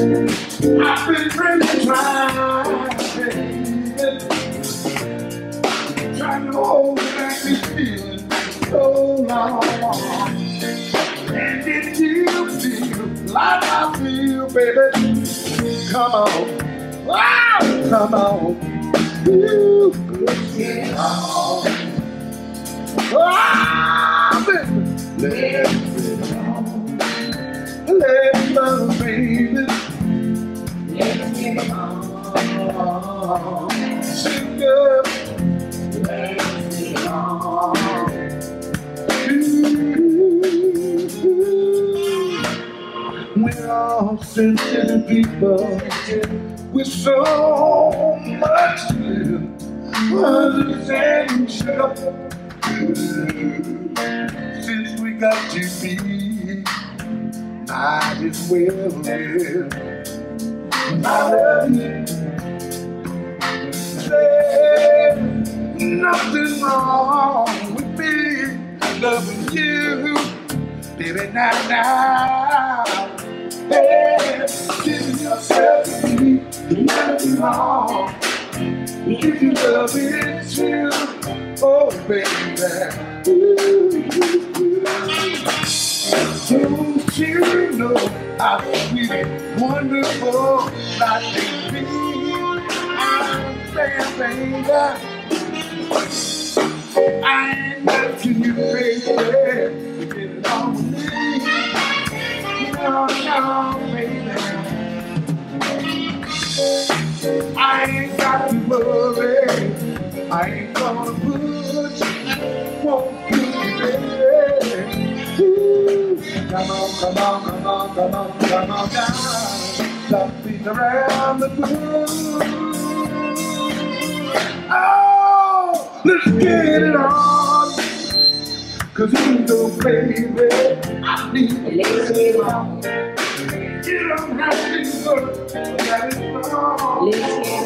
I've been really baby, trying to hold back so long. And you feel like I feel, baby? Come on, come on, get on. Ah, baby, We're all sensitive people with so much to live. Understand, shut up. Since we got to be, might as well live. I love you. Nothing wrong with me loving you, baby. Now, now, hey, give yourself to me. Nothing wrong if you love it too. Oh, baby. Ooh, Don't you know sweet and wonderful? I'm saying, baby. I ain't asking you, baby, get it on me. No, no, baby. I ain't got to worry. I ain't gonna put won't you, baby. Ooh, Come on, come on, come on, come on, come on down. Stop beating around the bush. Oh, let's get it on. Cause you know, baby, I need to Let's get it on. Have to work, that is wrong. Let's get it on.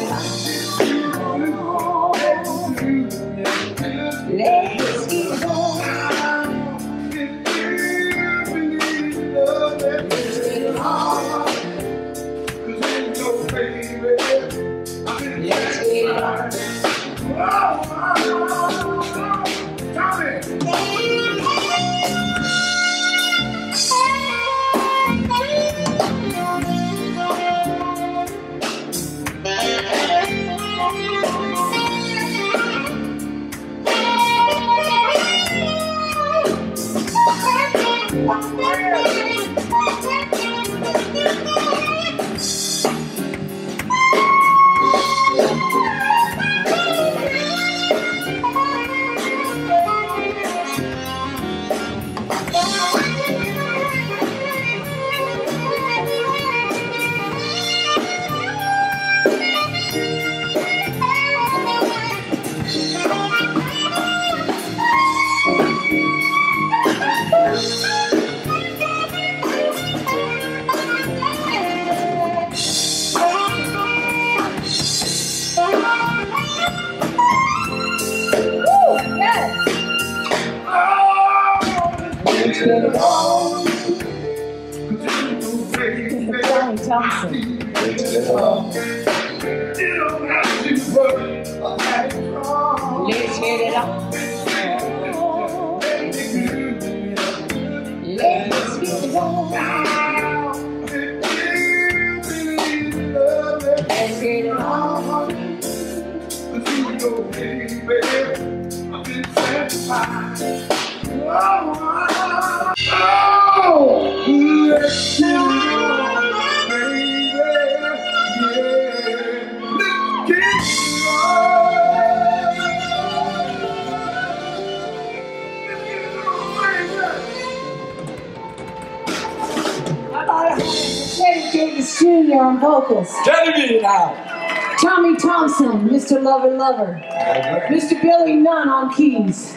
Yes. Thompson. Let's about it wrong. Let's get it on. Let's get it on. Let's get it on. Davis Jr. on vocals. Kennedy now. Tommy Thompson, Mr. Lover Lover. Mr. Billy Nunn on keys.